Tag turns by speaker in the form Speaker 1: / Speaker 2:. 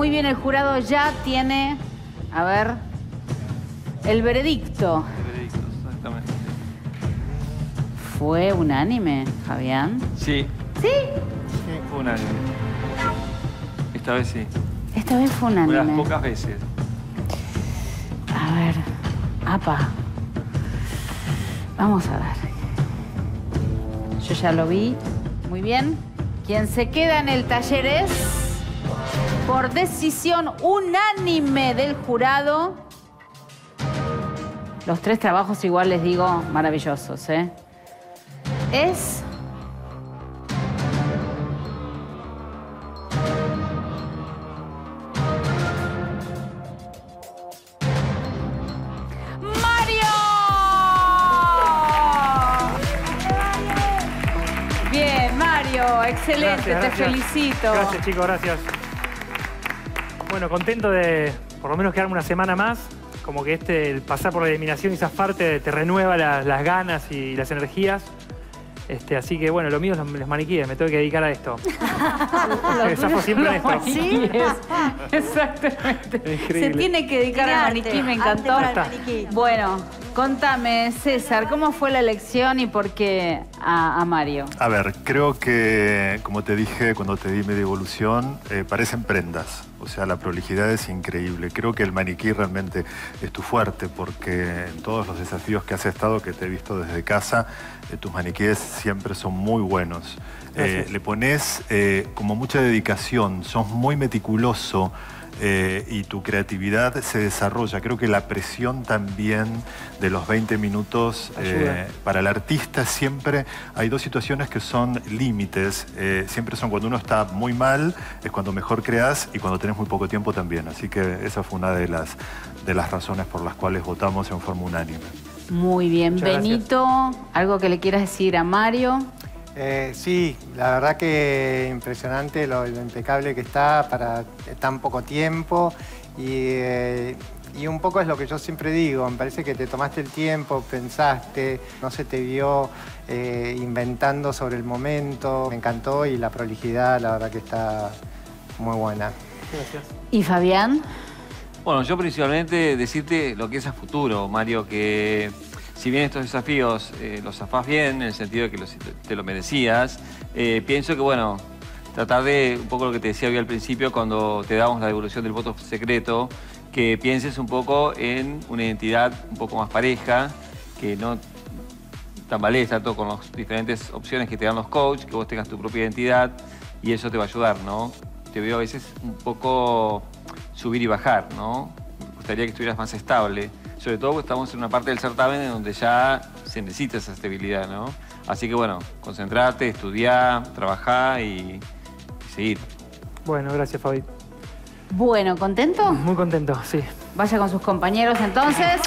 Speaker 1: Muy bien, el jurado ya tiene, a ver, el veredicto.
Speaker 2: Veredicto, exactamente.
Speaker 1: ¿Fue unánime, Fabián?
Speaker 2: Sí,
Speaker 1: ¿Sí?
Speaker 2: fue unánime. Esta vez sí.
Speaker 1: Esta vez fue
Speaker 2: Unas
Speaker 1: unánime.
Speaker 2: pocas veces.
Speaker 1: A ver, apa. Vamos a ver. Yo ya lo vi. Muy bien. Quien se queda en el taller es, por decisión unánime del jurado, los tres trabajos igual les digo maravillosos, ¿eh? Es... ¡Mario! Bien, Mario, excelente,
Speaker 3: Gracias,
Speaker 1: te felicito.
Speaker 3: Gracias, chicos, gracias. Bueno, contento de por lo menos quedarme una semana más. Como que este, el pasar por la eliminación y zafarte te renueva la- las ganas y las energías. Este, así que bueno, lo mío es los, los maniquíes, me tengo que dedicar a esto. Me zafo siempre en esto.
Speaker 1: Sí, exactamente. Se
Speaker 3: Increíble.
Speaker 1: tiene que dedicar al maniquí, me encantó.
Speaker 4: para el
Speaker 3: Está.
Speaker 4: maniquí.
Speaker 1: Bueno, contame, César, ¿cómo fue la elección y por qué a, a Mario?
Speaker 5: A ver, creo que, como te dije cuando te di media evolución, eh, parecen prendas. O sea, la prolijidad es increíble. Creo que el maniquí realmente es tu fuerte, porque en todos los desafíos que has estado, que te he visto desde casa, eh, tus maniquíes siempre son muy buenos. Eh, le pones eh, como mucha dedicación, sos muy meticuloso. Eh, y tu creatividad se desarrolla. Creo que la presión también de los 20 minutos eh, para el artista siempre hay dos situaciones que son límites. Eh, siempre son cuando uno está muy mal, es cuando mejor creas y cuando tenés muy poco tiempo también. Así que esa fue una de las, de las razones por las cuales votamos en forma unánime.
Speaker 1: Muy bien,
Speaker 3: Muchas gracias.
Speaker 1: Benito, ¿algo que le quieras decir a Mario?
Speaker 6: Eh, sí, la verdad que impresionante lo, lo impecable que está para tan poco tiempo y, eh, y un poco es lo que yo siempre digo, me parece que te tomaste el tiempo, pensaste, no se te vio eh, inventando sobre el momento, me encantó y la prolijidad la verdad que está muy buena.
Speaker 3: Gracias.
Speaker 1: ¿Y Fabián?
Speaker 2: Bueno, yo principalmente decirte lo que es a futuro, Mario, que si bien estos desafíos eh, los zafás bien, en el sentido de que te lo merecías, eh, pienso que, bueno, tratar de, un poco lo que te decía hoy al principio, cuando te damos la devolución del voto secreto, que pienses un poco en una identidad un poco más pareja, que no tambalees tanto con las diferentes opciones que te dan los coaches, que vos tengas tu propia identidad y eso te va a ayudar, ¿no? Te veo a veces un poco subir y bajar, ¿no? Me gustaría que estuvieras más estable. Sobre todo porque estamos en una parte del certamen en donde ya se necesita esa estabilidad, ¿no? Así que bueno, concentrate, estudiá, trabajá y, y seguir.
Speaker 3: Bueno, gracias, Fabi.
Speaker 1: Bueno, ¿contento?
Speaker 3: Muy contento, sí.
Speaker 1: Vaya con sus compañeros entonces.